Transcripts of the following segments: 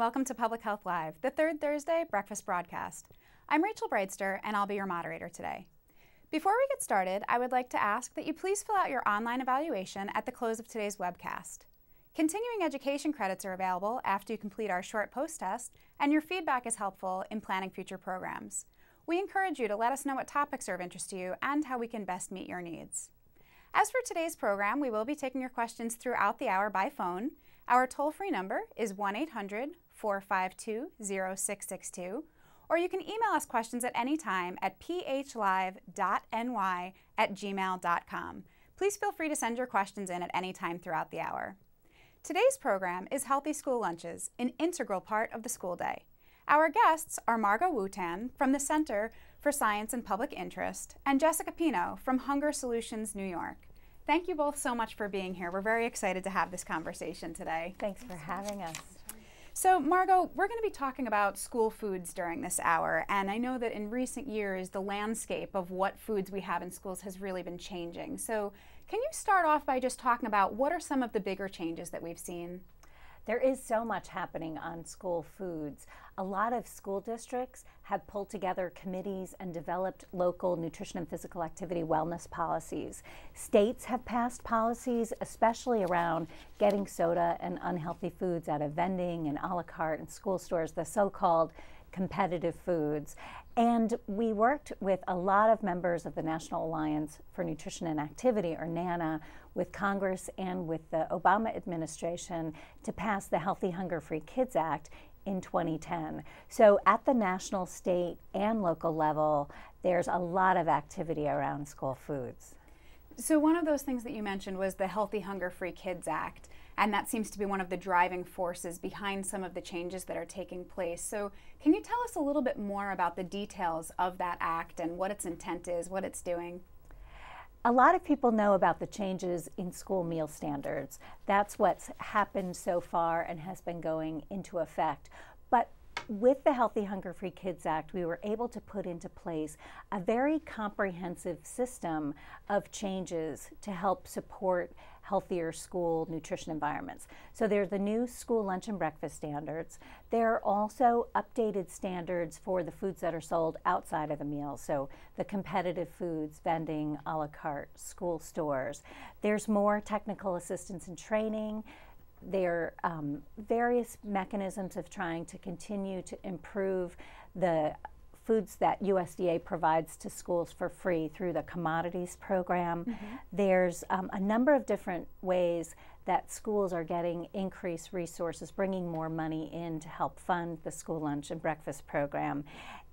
welcome to Public Health Live, the third Thursday breakfast broadcast. I'm Rachel Breitster, and I'll be your moderator today. Before we get started, I would like to ask that you please fill out your online evaluation at the close of today's webcast. Continuing education credits are available after you complete our short post test, and your feedback is helpful in planning future programs. We encourage you to let us know what topics are of interest to you and how we can best meet your needs. As for today's program, we will be taking your questions throughout the hour by phone. Our toll free number is 1 800 452 0662, or you can email us questions at any time at phlive.ny at gmail.com. Please feel free to send your questions in at any time throughout the hour. Today's program is Healthy School Lunches, an integral part of the school day. Our guests are Margo Wootan from the Center for Science and Public Interest and Jessica Pino from Hunger Solutions New York. Thank you both so much for being here. We're very excited to have this conversation today. Thanks for having us. So, Margo, we're going to be talking about school foods during this hour, and I know that in recent years the landscape of what foods we have in schools has really been changing. So, can you start off by just talking about what are some of the bigger changes that we've seen? There is so much happening on school foods. A lot of school districts have pulled together committees and developed local nutrition and physical activity wellness policies. States have passed policies, especially around getting soda and unhealthy foods out of vending and a la carte and school stores, the so called competitive foods. And we worked with a lot of members of the National Alliance for Nutrition and Activity, or NANA, with Congress and with the Obama administration to pass the Healthy Hunger Free Kids Act in 2010. So at the national, state, and local level, there's a lot of activity around school foods. So, one of those things that you mentioned was the Healthy Hunger Free Kids Act, and that seems to be one of the driving forces behind some of the changes that are taking place. So, can you tell us a little bit more about the details of that act and what its intent is, what it's doing? A lot of people know about the changes in school meal standards. That's what's happened so far and has been going into effect. But with the Healthy Hunger Free Kids Act, we were able to put into place a very comprehensive system of changes to help support healthier school nutrition environments. So there are the new school lunch and breakfast standards. There are also updated standards for the foods that are sold outside of the meal. So the competitive foods, vending, a la carte, school stores. There's more technical assistance and training there are um, various mechanisms of trying to continue to improve the foods that USDA provides to schools for free through the commodities program. Mm-hmm. There's um, a number of different ways that schools are getting increased resources, bringing more money in to help fund the school lunch and breakfast program.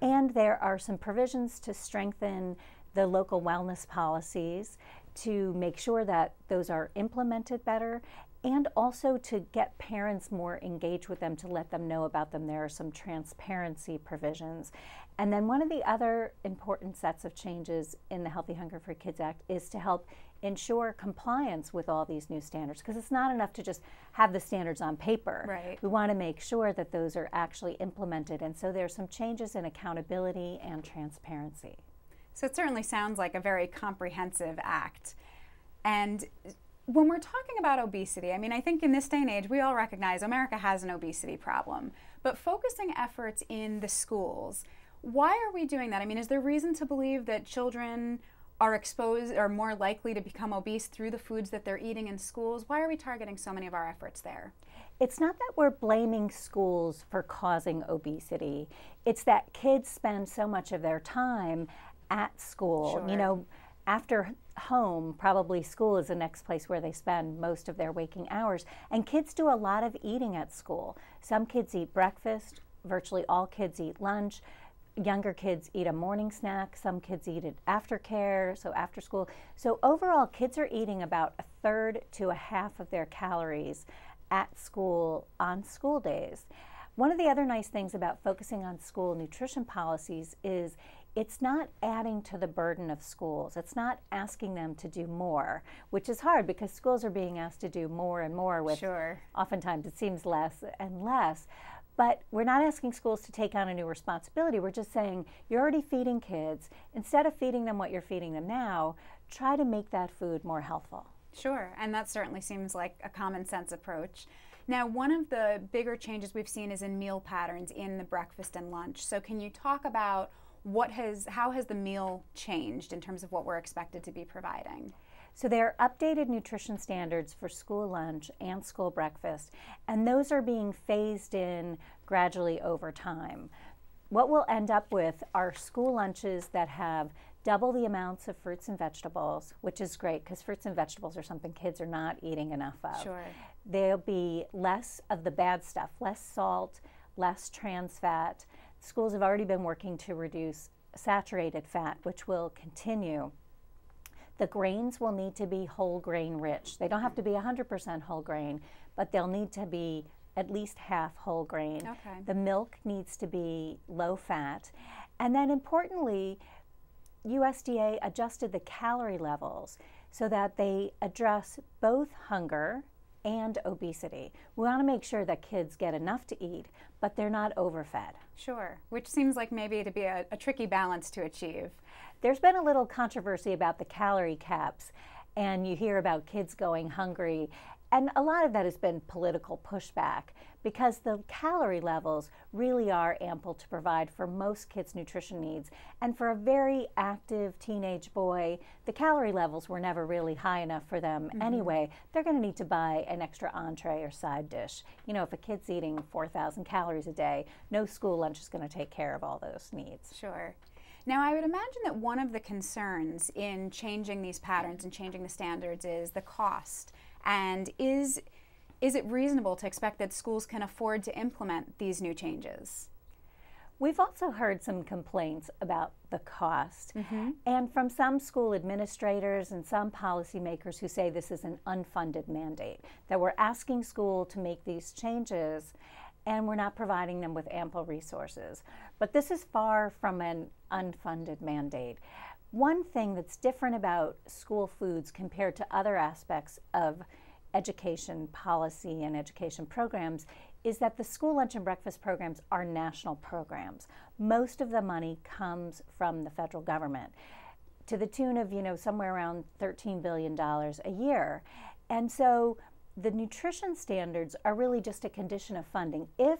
And there are some provisions to strengthen the local wellness policies to make sure that those are implemented better and also to get parents more engaged with them to let them know about them. There are some transparency provisions. And then one of the other important sets of changes in the Healthy Hunger Free Kids Act is to help ensure compliance with all these new standards because it's not enough to just have the standards on paper. Right. We want to make sure that those are actually implemented. And so there's some changes in accountability and transparency. So it certainly sounds like a very comprehensive act. And when we're talking about obesity, I mean, I think in this day and age, we all recognize America has an obesity problem. But focusing efforts in the schools, why are we doing that? I mean, is there reason to believe that children are exposed or more likely to become obese through the foods that they're eating in schools? Why are we targeting so many of our efforts there? It's not that we're blaming schools for causing obesity. It's that kids spend so much of their time at school. Sure. You know, after home, probably school is the next place where they spend most of their waking hours. And kids do a lot of eating at school. Some kids eat breakfast, virtually all kids eat lunch younger kids eat a morning snack, some kids eat it after care, so after school. So overall, kids are eating about a third to a half of their calories at school on school days. One of the other nice things about focusing on school nutrition policies is it's not adding to the burden of schools. It's not asking them to do more, which is hard because schools are being asked to do more and more with sure. oftentimes it seems less and less. But we're not asking schools to take on a new responsibility. We're just saying you're already feeding kids. Instead of feeding them what you're feeding them now, try to make that food more healthful. Sure, and that certainly seems like a common sense approach. Now, one of the bigger changes we've seen is in meal patterns in the breakfast and lunch. So, can you talk about what has how has the meal changed in terms of what we're expected to be providing? So there are updated nutrition standards for school lunch and school breakfast, and those are being phased in gradually over time. What we'll end up with are school lunches that have double the amounts of fruits and vegetables, which is great because fruits and vegetables are something kids are not eating enough of. Sure. There'll be less of the bad stuff, less salt, less trans fat. Schools have already been working to reduce saturated fat, which will continue. The grains will need to be whole grain rich. They don't have to be 100% whole grain, but they'll need to be at least half whole grain. Okay. The milk needs to be low fat. And then importantly, USDA adjusted the calorie levels so that they address both hunger and obesity. We want to make sure that kids get enough to eat, but they're not overfed. Sure, which seems like maybe to be a, a tricky balance to achieve. There's been a little controversy about the calorie caps, and you hear about kids going hungry. And a lot of that has been political pushback because the calorie levels really are ample to provide for most kids' nutrition needs. And for a very active teenage boy, the calorie levels were never really high enough for them mm-hmm. anyway. They're going to need to buy an extra entree or side dish. You know, if a kid's eating 4,000 calories a day, no school lunch is going to take care of all those needs. Sure. Now, I would imagine that one of the concerns in changing these patterns and changing the standards is the cost. And is, is it reasonable to expect that schools can afford to implement these new changes? We've also heard some complaints about the cost, mm-hmm. and from some school administrators and some policymakers who say this is an unfunded mandate, that we're asking school to make these changes and we're not providing them with ample resources. But this is far from an unfunded mandate. One thing that's different about school foods compared to other aspects of education policy and education programs is that the school lunch and breakfast programs are national programs. Most of the money comes from the federal government to the tune of, you know, somewhere around $13 billion a year. And so the nutrition standards are really just a condition of funding. If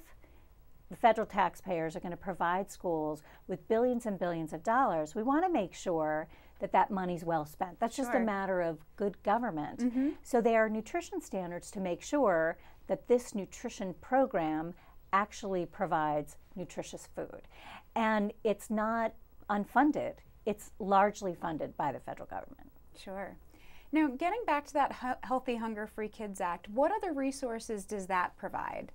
the federal taxpayers are going to provide schools with billions and billions of dollars, we want to make sure that that money's well spent. That's just sure. a matter of good government. Mm-hmm. So there are nutrition standards to make sure that this nutrition program actually provides nutritious food. And it's not unfunded, it's largely funded by the federal government. Sure. Now, getting back to that Healthy Hunger Free Kids Act, what other resources does that provide?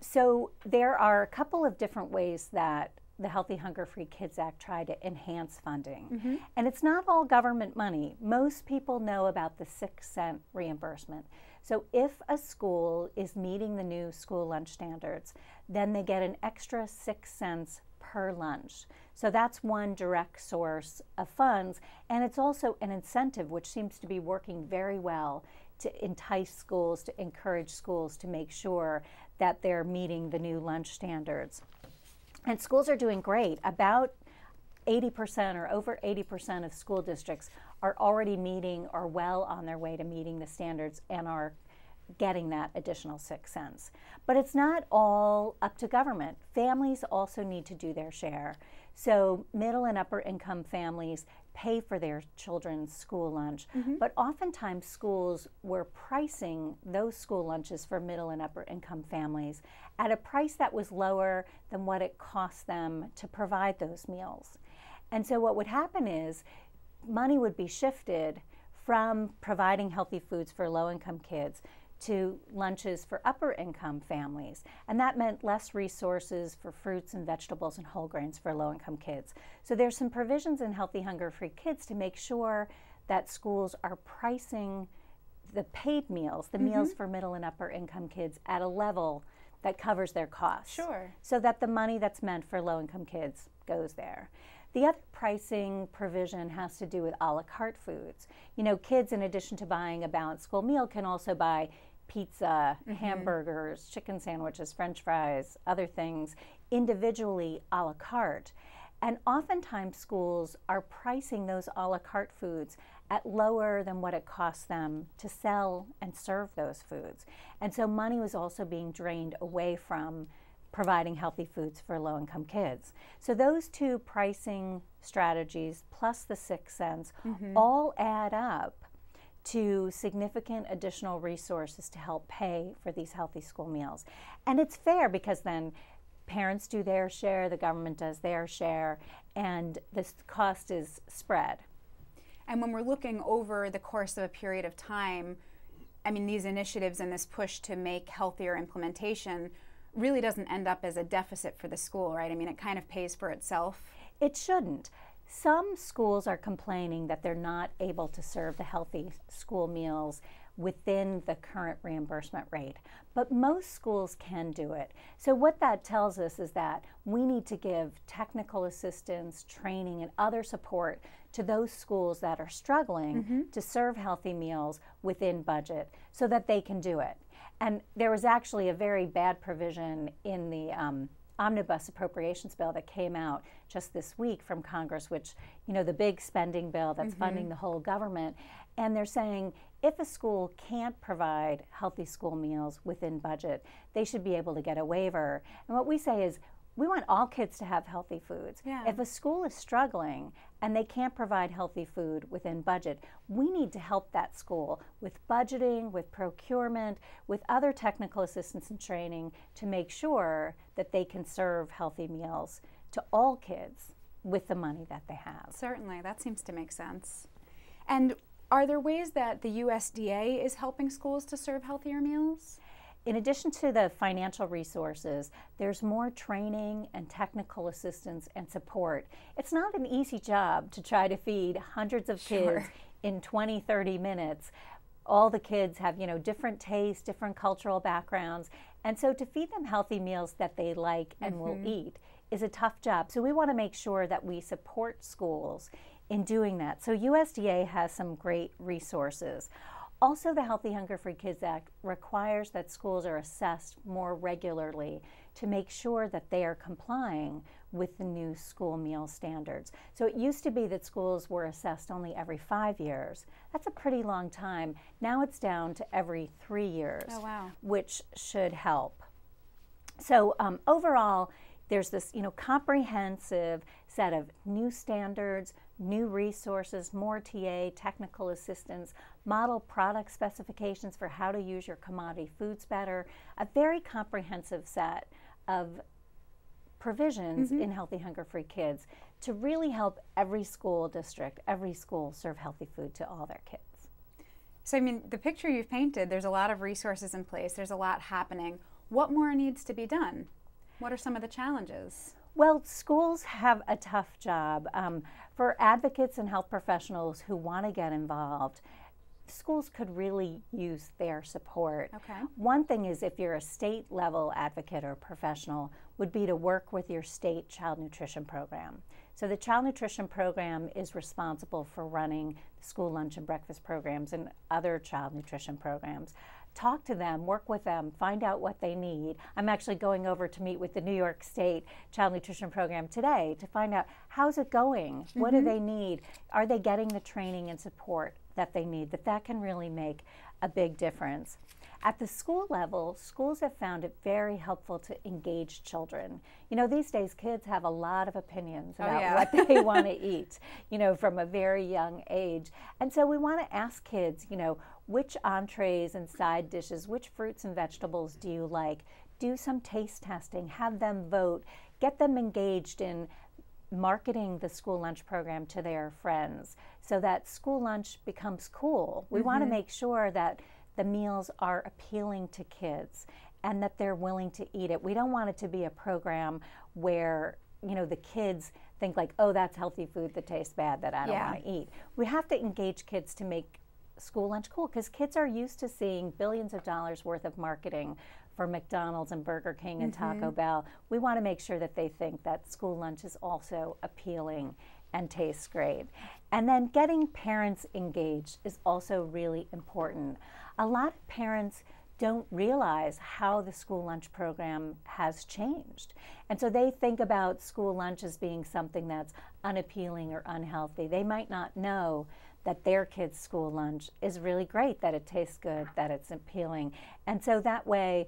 So, there are a couple of different ways that the Healthy Hunger Free Kids Act tried to enhance funding. Mm-hmm. And it's not all government money. Most people know about the six cent reimbursement. So if a school is meeting the new school lunch standards, then they get an extra six cents per lunch. So that's one direct source of funds. And it's also an incentive, which seems to be working very well to entice schools, to encourage schools to make sure that they're meeting the new lunch standards. And schools are doing great. About 80% or over 80% of school districts are already meeting or well on their way to meeting the standards and are getting that additional six cents. But it's not all up to government. Families also need to do their share. So, middle and upper income families pay for their children's school lunch, mm-hmm. but oftentimes schools were pricing those school lunches for middle and upper income families at a price that was lower than what it cost them to provide those meals. And so, what would happen is money would be shifted from providing healthy foods for low income kids to lunches for upper income families. And that meant less resources for fruits and vegetables and whole grains for low income kids. So there's some provisions in Healthy Hunger Free Kids to make sure that schools are pricing the paid meals, the mm-hmm. meals for middle and upper income kids, at a level that covers their costs. Sure. So that the money that's meant for low income kids goes there. The other pricing provision has to do with a la carte foods. You know, kids, in addition to buying a balanced school meal, can also buy pizza, mm-hmm. hamburgers, chicken sandwiches, french fries, other things individually a la carte. And oftentimes, schools are pricing those a la carte foods at lower than what it costs them to sell and serve those foods. And so, money was also being drained away from providing healthy foods for low income kids. So, those two pricing strategies plus the six cents mm-hmm. all add up to significant additional resources to help pay for these healthy school meals. And it's fair because then parents do their share, the government does their share, and this cost is spread. And when we're looking over the course of a period of time, I mean, these initiatives and this push to make healthier implementation really doesn't end up as a deficit for the school, right? I mean, it kind of pays for itself. It shouldn't. Some schools are complaining that they're not able to serve the healthy school meals within the current reimbursement rate, but most schools can do it. So, what that tells us is that we need to give technical assistance, training, and other support to those schools that are struggling mm-hmm. to serve healthy meals within budget so that they can do it. And there was actually a very bad provision in the um, omnibus appropriations bill that came out just this week from Congress, which, you know, the big spending bill that's mm-hmm. funding the whole government. And they're saying if a school can't provide healthy school meals within budget, they should be able to get a waiver. And what we say is we want all kids to have healthy foods. Yeah. If a school is struggling and they can't provide healthy food within budget, we need to help that school with budgeting, with procurement, with other technical assistance and training to make sure that they can serve healthy meals to all kids with the money that they have. Certainly, that seems to make sense. And are there ways that the USDA is helping schools to serve healthier meals? In addition to the financial resources, there's more training and technical assistance and support. It's not an easy job to try to feed hundreds of kids sure. in 20, 30 minutes. All the kids have, you know, different tastes, different cultural backgrounds. And so to feed them healthy meals that they like and mm-hmm. will eat is a tough job. So we want to make sure that we support schools in doing that. So USDA has some great resources. Also, the Healthy Hunger Free Kids Act requires that schools are assessed more regularly to make sure that they are complying with the new school meal standards. So it used to be that schools were assessed only every five years. That's a pretty long time. Now it's down to every three years, oh, wow. which should help. So um, overall, there's this you know comprehensive set of new standards, new resources, more TA, technical assistance, model product specifications for how to use your commodity foods better, a very comprehensive set of provisions mm-hmm. in Healthy Hunger Free Kids to really help every school district, every school serve healthy food to all their kids. So, I mean, the picture you've painted, there's a lot of resources in place, there's a lot happening. What more needs to be done? What are some of the challenges? Well, schools have a tough job. Um, for advocates and health professionals who want to get involved, schools could really use their support. Okay. One thing is if you're a state level advocate or professional would be to work with your state child nutrition program. So the child nutrition program is responsible for running school lunch and breakfast programs and other child nutrition programs talk to them, work with them, find out what they need. I'm actually going over to meet with the New York State Child Nutrition Program today to find out how's it going? Mm-hmm. What do mm-hmm. they need? Are they getting the training and support that they need? That that can really make a big difference. At the school level, schools have found it very helpful to engage children. You know, these days kids have a lot of opinions oh, about oh, yeah. what they want to eat, you know, from a very young age. And so we want to ask kids, you know, which entrees and side dishes, which fruits and vegetables do you like? Do some taste testing, have them vote, get them engaged in marketing the school lunch program to their friends so that school lunch becomes cool. We mm-hmm. want to make sure that the meals are appealing to kids and that they're willing to eat it. We don't want it to be a program where, you know, the kids think like, "Oh, that's healthy food that tastes bad that I don't yeah. want to eat." We have to engage kids to make school lunch cool because kids are used to seeing billions of dollars worth of marketing for McDonald's and Burger King and mm-hmm. Taco Bell. We want to make sure that they think that school lunch is also appealing and tastes great. And then getting parents engaged is also really important. A lot of parents don't realize how the school lunch program has changed. And so they think about school lunch as being something that's unappealing or unhealthy. They might not know that their kids' school lunch is really great, that it tastes good, that it's appealing. And so that way,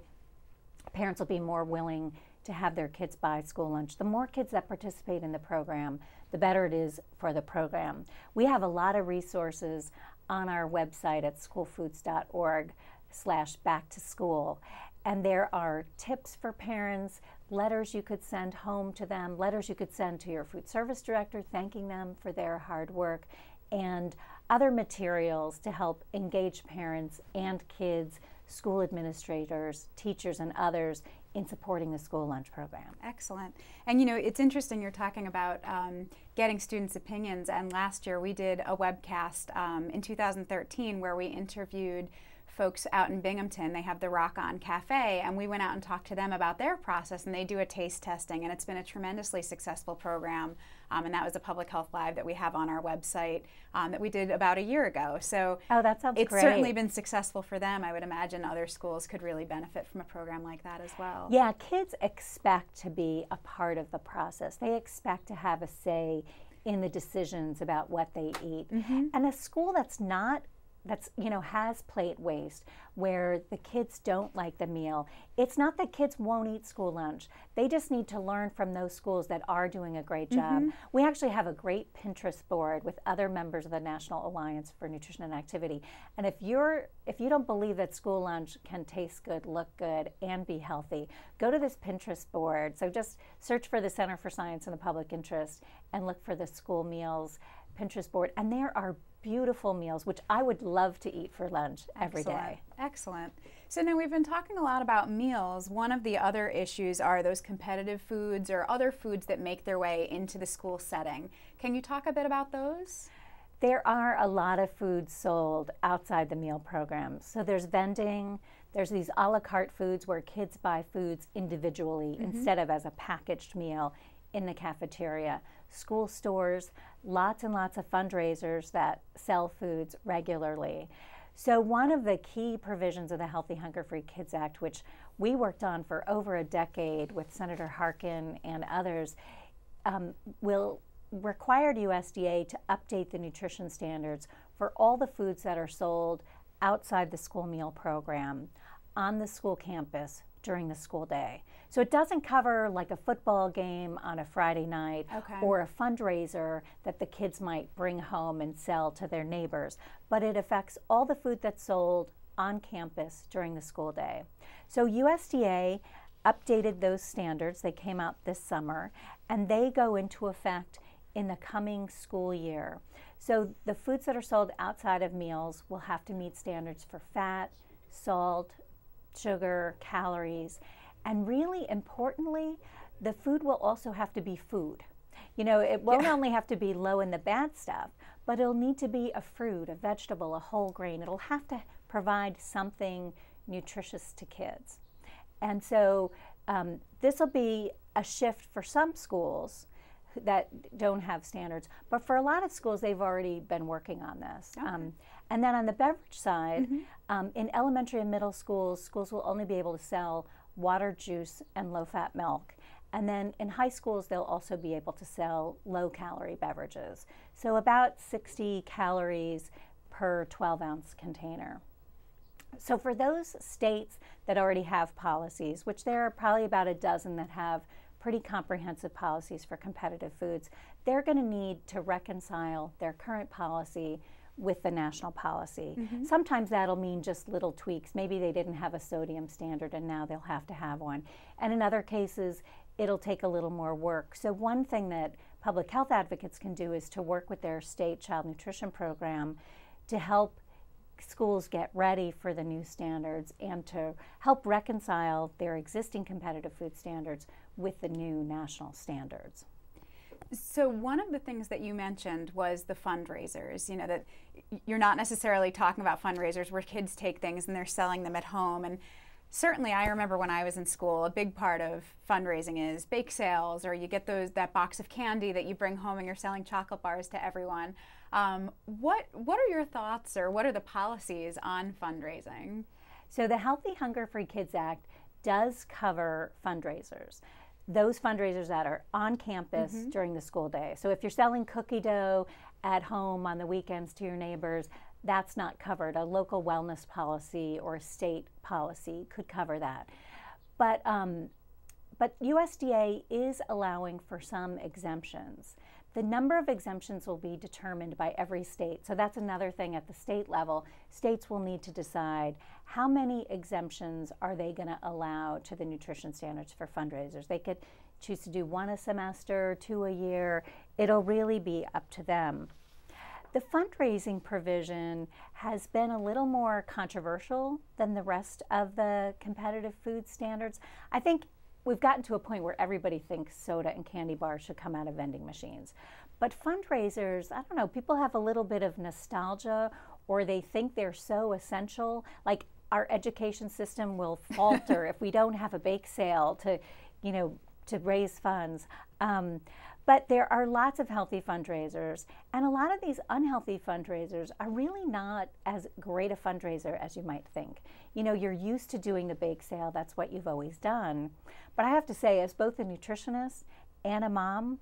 parents will be more willing to have their kids buy school lunch. The more kids that participate in the program, the better it is for the program. We have a lot of resources on our website at schoolfoods.org slash back to school. And there are tips for parents, letters you could send home to them, letters you could send to your food service director thanking them for their hard work, and other materials to help engage parents and kids, school administrators, teachers, and others in supporting the school lunch program. Excellent. And you know, it's interesting you're talking about um, getting students' opinions. And last year we did a webcast um, in 2013 where we interviewed folks out in Binghamton. They have the Rock On Cafe, and we went out and talked to them about their process, and they do a taste testing, and it's been a tremendously successful program. Um, and that was a Public Health Live that we have on our website um, that we did about a year ago. So oh, that sounds it's great. certainly been successful for them. I would imagine other schools could really benefit from a program like that as well. Yeah, kids expect to be a part of the process. They expect to have a say in the decisions about what they eat. Mm-hmm. And a school that's not that's you know has plate waste where the kids don't like the meal. It's not that kids won't eat school lunch. They just need to learn from those schools that are doing a great job. Mm-hmm. we actually have a great pinterest board with other members of the national alliance for nutrition and activity. And if you're if you don't believe that school lunch can taste good look good and be healthy go to this pinterest board. So just search for the center for science and the public interest and look for the school meals pinterest board. And there are beautiful meals, which I would love to eat for lunch every Excellent. day. Excellent. So now we've been talking a lot about meals. One of the other issues are those competitive foods or other foods that make their way into the school setting. Can you talk a bit about those? There are a lot of foods sold outside the meal program. So there's vending, there's these a la carte foods where kids buy foods individually mm-hmm. instead of as a packaged meal in the cafeteria. School stores, lots and lots of fundraisers that sell foods regularly. So, one of the key provisions of the Healthy Hunger Free Kids Act, which we worked on for over a decade with Senator Harkin and others, um, will require USDA to update the nutrition standards for all the foods that are sold outside the school meal program on the school campus during the school day. So it doesn't cover like a football game on a Friday night okay. or a fundraiser that the kids might bring home and sell to their neighbors, but it affects all the food that's sold on campus during the school day. So USDA updated those standards. They came out this summer and they go into effect in the coming school year. So the foods that are sold outside of meals will have to meet standards for fat, salt, sugar, calories, and really importantly, the food will also have to be food. You know, it won't yeah. only have to be low in the bad stuff, but it'll need to be a fruit, a vegetable, a whole grain. It'll have to provide something nutritious to kids. And so um, this will be a shift for some schools that don't have standards, but for a lot of schools, they've already been working on this. Okay. Um, and then on the beverage side, mm-hmm. um, in elementary and middle schools, schools will only be able to sell water, juice, and low fat milk. And then in high schools, they'll also be able to sell low calorie beverages. So about 60 calories per 12 ounce container. So for those states that already have policies, which there are probably about a dozen that have pretty comprehensive policies for competitive foods, they're going to need to reconcile their current policy with the national policy. Mm-hmm. Sometimes that'll mean just little tweaks. Maybe they didn't have a sodium standard and now they'll have to have one. And in other cases, it'll take a little more work. So, one thing that public health advocates can do is to work with their state child nutrition program to help schools get ready for the new standards and to help reconcile their existing competitive food standards with the new national standards. So one of the things that you mentioned was the fundraisers. You know that you're not necessarily talking about fundraisers where kids take things and they're selling them at home. And certainly, I remember when I was in school, a big part of fundraising is bake sales, or you get those that box of candy that you bring home and you're selling chocolate bars to everyone. Um, what what are your thoughts, or what are the policies on fundraising? So the Healthy Hunger Free Kids Act does cover fundraisers. Those fundraisers that are on campus mm-hmm. during the school day. So if you're selling cookie dough at home on the weekends to your neighbors, that's not covered. A local wellness policy or state policy could cover that. But um, but USDA is allowing for some exemptions. The number of exemptions will be determined by every state. So that's another thing at the state level. States will need to decide how many exemptions are they going to allow to the nutrition standards for fundraisers. They could choose to do one a semester, two a year. It'll really be up to them. The fundraising provision has been a little more controversial than the rest of the competitive food standards. I think we've gotten to a point where everybody thinks soda and candy bars should come out of vending machines. But fundraisers, I don't know, people have a little bit of nostalgia or they think they're so essential. Like our education system will falter if we don't have a bake sale to, you know, to raise funds. Um, but there are lots of healthy fundraisers, and a lot of these unhealthy fundraisers are really not as great a fundraiser as you might think. You know, you're used to doing the bake sale, that's what you've always done. But I have to say, as both a nutritionist and a mom,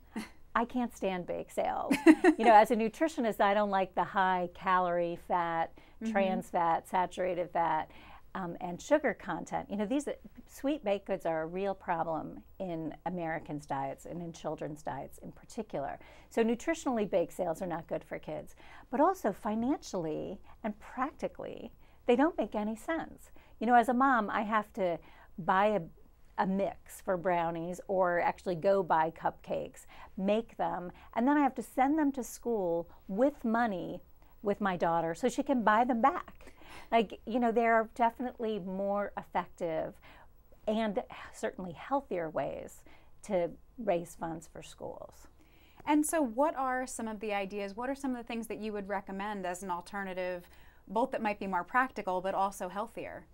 I can't stand bake sales. you know, as a nutritionist, I don't like the high calorie, fat, mm-hmm. trans fat, saturated fat um, and sugar content. You know, these sweet baked goods are a real problem in Americans' diets and in children's diets in particular. So, nutritionally, bake sales are not good for kids, but also financially and practically, they don't make any sense. You know, as a mom, I have to buy a a mix for brownies or actually go buy cupcakes, make them, and then I have to send them to school with money with my daughter so she can buy them back. Like, you know, there are definitely more effective and certainly healthier ways to raise funds for schools. And so, what are some of the ideas? What are some of the things that you would recommend as an alternative, both that might be more practical but also healthier?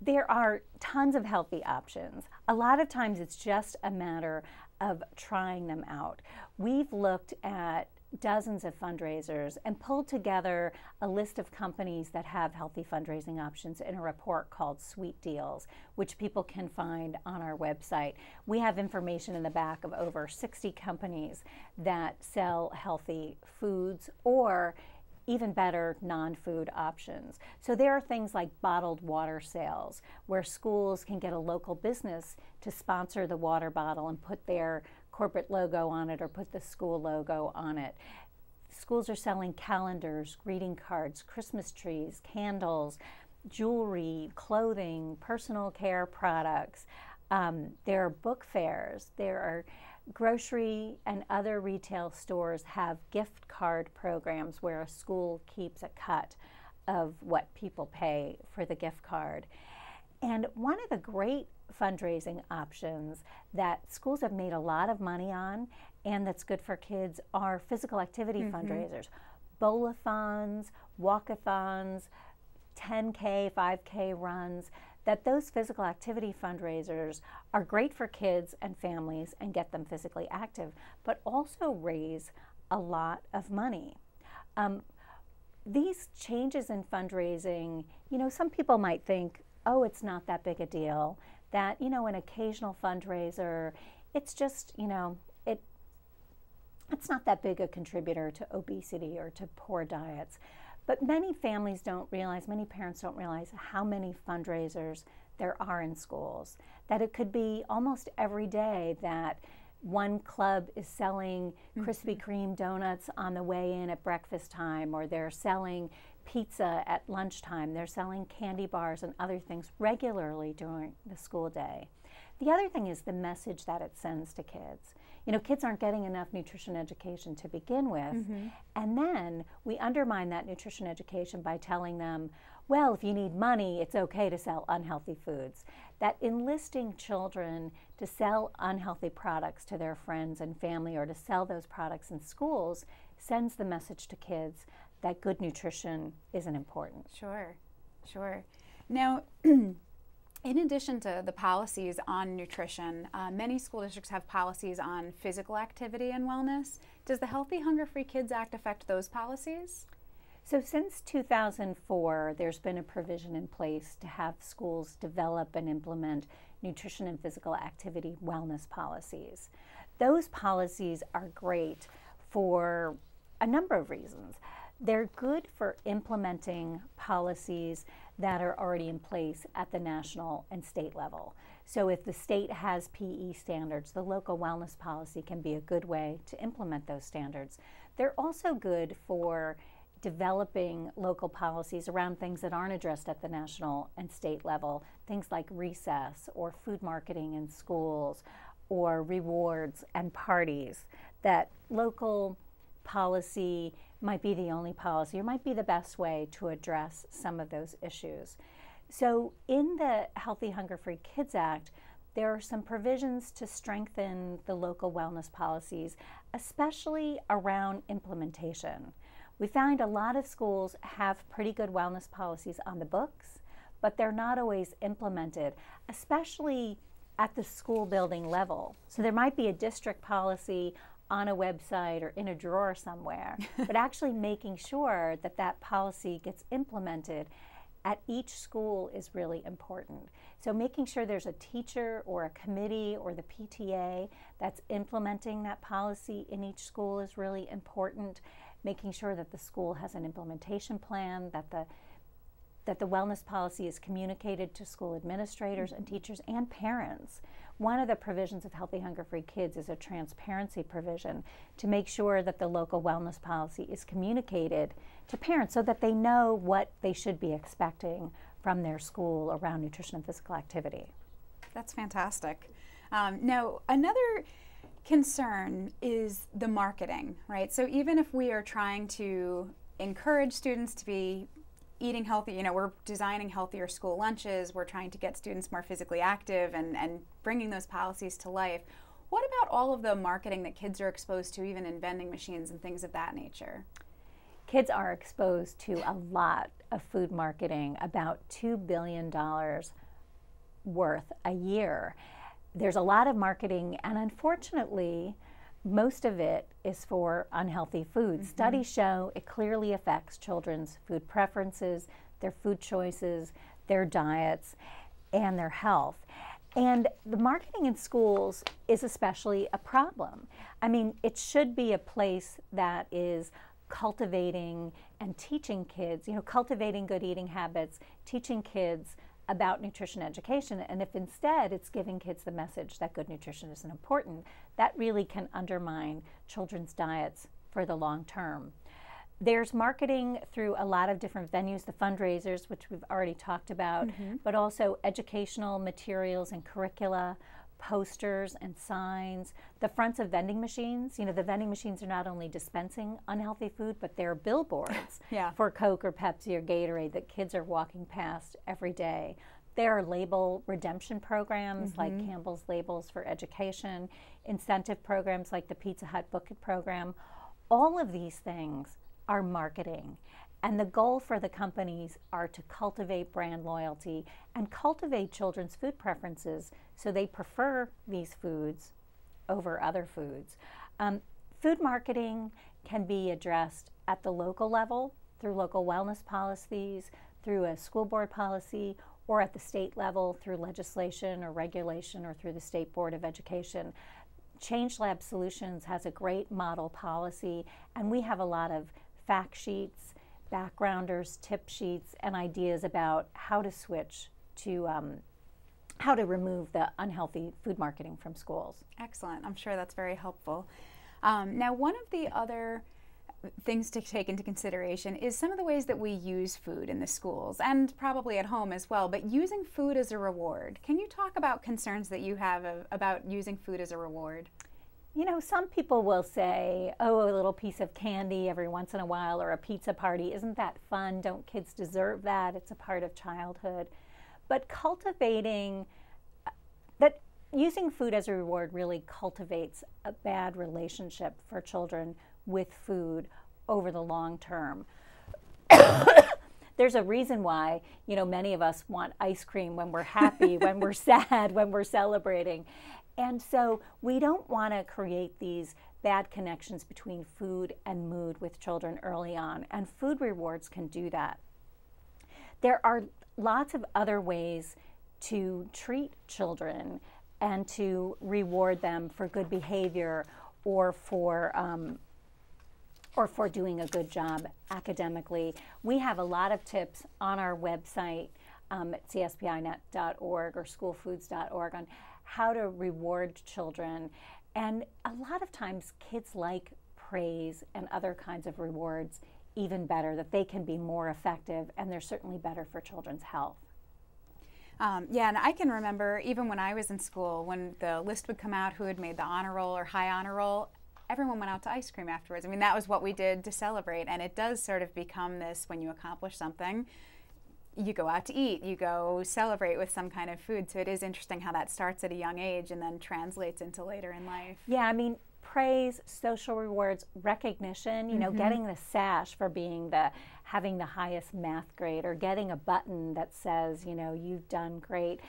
There are tons of healthy options. A lot of times it's just a matter of trying them out. We've looked at dozens of fundraisers and pulled together a list of companies that have healthy fundraising options in a report called Sweet Deals, which people can find on our website. We have information in the back of over 60 companies that sell healthy foods or even better non food options. So there are things like bottled water sales, where schools can get a local business to sponsor the water bottle and put their corporate logo on it or put the school logo on it. Schools are selling calendars, greeting cards, Christmas trees, candles, jewelry, clothing, personal care products. Um, there are book fairs. There are grocery and other retail stores have gift card programs where a school keeps a cut of what people pay for the gift card. And one of the great fundraising options that schools have made a lot of money on and that's good for kids are physical activity mm-hmm. fundraisers, bowl-a-thons, walkathons, 10K, 5K runs, that those physical activity fundraisers are great for kids and families and get them physically active, but also raise a lot of money. Um, these changes in fundraising, you know, some people might think, oh, it's not that big a deal that you know an occasional fundraiser it's just you know it it's not that big a contributor to obesity or to poor diets but many families don't realize many parents don't realize how many fundraisers there are in schools that it could be almost every day that one club is selling Krispy mm-hmm. Kreme donuts on the way in at breakfast time, or they're selling pizza at lunchtime. They're selling candy bars and other things regularly during the school day. The other thing is the message that it sends to kids. You know, kids aren't getting enough nutrition education to begin with. Mm-hmm. And then we undermine that nutrition education by telling them, well, if you need money, it's okay to sell unhealthy foods. That enlisting children to sell unhealthy products to their friends and family or to sell those products in schools sends the message to kids that good nutrition isn't important. Sure, sure. Now, in addition to the policies on nutrition, uh, many school districts have policies on physical activity and wellness. Does the Healthy Hunger Free Kids Act affect those policies? So, since 2004, there's been a provision in place to have schools develop and implement nutrition and physical activity wellness policies. Those policies are great for a number of reasons. They're good for implementing policies that are already in place at the national and state level. So, if the state has PE standards, the local wellness policy can be a good way to implement those standards. They're also good for developing local policies around things that aren't addressed at the national and state level, things like recess or food marketing in schools or rewards and parties, that local policy might be the only policy or might be the best way to address some of those issues. So, in the Healthy Hunger Free Kids Act, there are some provisions to strengthen the local wellness policies, especially around implementation. We find a lot of schools have pretty good wellness policies on the books, but they're not always implemented, especially at the school building level. So there might be a district policy on a website or in a drawer somewhere, but actually making sure that that policy gets implemented at each school is really important. So making sure there's a teacher or a committee or the PTA that's implementing that policy in each school is really important. Making sure that the school has an implementation plan, that the that the wellness policy is communicated to school administrators and teachers and parents. One of the provisions of Healthy Hunger Free Kids is a transparency provision to make sure that the local wellness policy is communicated to parents so that they know what they should be expecting from their school around nutrition and physical activity. That's fantastic. Um, now, another concern is the marketing, right? So even if we are trying to encourage students to be eating healthy, you know, we're designing healthier school lunches, we're trying to get students more physically active and, and bringing those policies to life. What about all of the marketing that kids are exposed to, even in vending machines and things of that nature? Kids are exposed to a lot of food marketing, about $2 billion worth a year. There's a lot of marketing, and unfortunately, most of it is for unhealthy foods. Mm-hmm. Studies show it clearly affects children's food preferences, their food choices, their diets, and their health. And the marketing in schools is especially a problem. I mean, it should be a place that is cultivating and teaching kids, you know, cultivating good eating habits, teaching kids about nutrition education. And if instead it's giving kids the message that good nutrition isn't important, that really can undermine children's diets for the long term. There's marketing through a lot of different venues, the fundraisers, which we've already talked about, mm-hmm. but also educational materials and curricula, posters and signs, the fronts of vending machines. You know, the vending machines are not only dispensing unhealthy food, but they're billboards yeah. for Coke or Pepsi or Gatorade that kids are walking past every day. There are label redemption programs mm-hmm. like Campbell's Labels for Education, incentive programs like the Pizza Hut Book It program. All of these things are marketing. And the goal for the companies are to cultivate brand loyalty and cultivate children's food preferences so they prefer these foods over other foods. Um, food marketing can be addressed at the local level through local wellness policies, through a school board policy, or at the state level through legislation or regulation or through the State Board of Education. Change Lab Solutions has a great model policy, and we have a lot of fact sheets backgrounders, tip sheets, and ideas about how to switch to um, how to remove the unhealthy food marketing from schools. Excellent. I'm sure that's very helpful. Um, now, one of the other things to take into consideration is some of the ways that we use food in the schools and probably at home as well, but using food as a reward. Can you talk about concerns that you have of, about using food as a reward? You know, some people will say, oh, a little piece of candy every once in a while or a pizza party, isn't that fun? Don't kids deserve that? It's a part of childhood. But cultivating uh, that using food as a reward really cultivates a bad relationship for children with food over the long term. There's a reason why, you know, many of us want ice cream when we're happy, when we're sad, when we're celebrating. And so we don't want to create these bad connections between food and mood with children early on, and food rewards can do that. There are lots of other ways to treat children and to reward them for good behavior or for um, or for doing a good job academically. We have a lot of tips on our website um, at cspinet.org or schoolfoods.org on how to reward children. And a lot of times kids like praise and other kinds of rewards even better, that they can be more effective and they're certainly better for children's health. Um, yeah, and I can remember even when I was in school, when the list would come out who had made the honor roll or high honor roll, everyone went out to ice cream afterwards. I mean, that was what we did to celebrate. And it does sort of become this when you accomplish something, you go out to eat, you go celebrate with some kind of food. So it is interesting how that starts at a young age and then translates into later in life. Yeah, I mean, praise, social rewards, recognition, you know, mm-hmm. getting the sash for being the having the highest math grade or getting a button that says, you know, you've done great,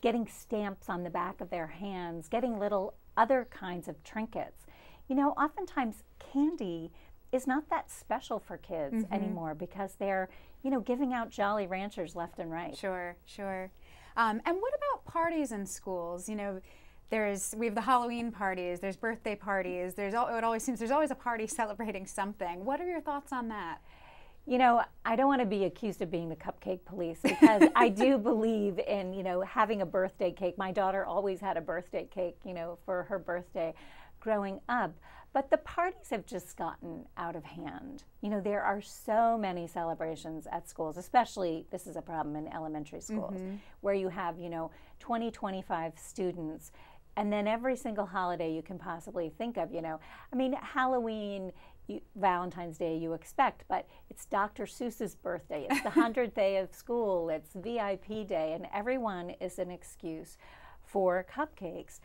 getting stamps on the back of their hands, getting little other kinds of trinkets. You know, oftentimes candy is not that special for kids mm-hmm. anymore because they're, you know, giving out Jolly Ranchers left and right. Sure, sure. Um, and what about parties in schools? You know, there's we have the Halloween parties, there's birthday parties, there's all, it always seems there's always a party celebrating something. What are your thoughts on that? You know, I don't want to be accused of being the cupcake police because I do believe in, you know, having a birthday cake. My daughter always had a birthday cake, you know, for her birthday growing up. But the parties have just gotten out of hand. You know, there are so many celebrations at schools, especially this is a problem in elementary schools, mm-hmm. where you have, you know, 20, 25 students and then every single holiday you can possibly think of, you know. I mean, Halloween, you, Valentine's Day you expect, but it's Dr. Seuss's birthday, it's the 100th day of school, it's VIP day, and everyone is an excuse for cupcakes.